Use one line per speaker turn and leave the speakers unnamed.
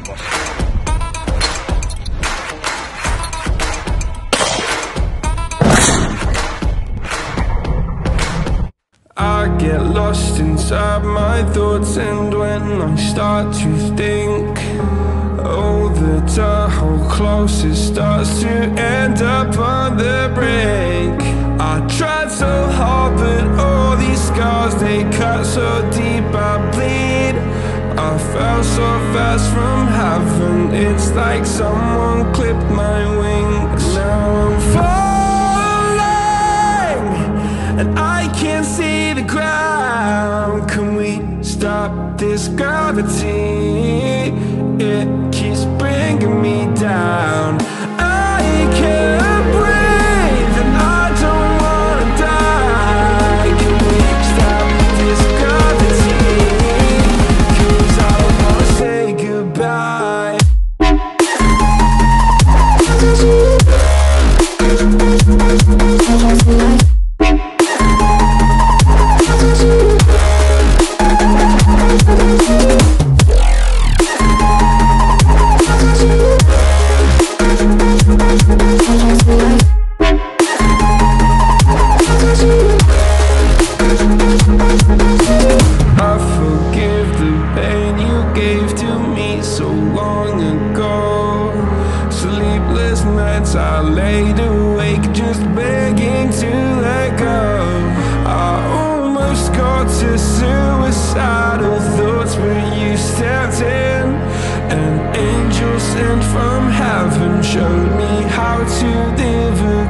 one. I get lost inside my thoughts and when I start to think Oh, the tunnel closest starts to end up on the brain. Fell so fast from heaven, it's like someone clipped my wings Now I'm falling, and I can't see the ground. Can we stop this gravity? It keeps bringing me down long ago. Sleepless nights I laid awake just begging to let go. I almost got to suicidal thoughts, but you stepped in. An angel sent from heaven showed me how to live.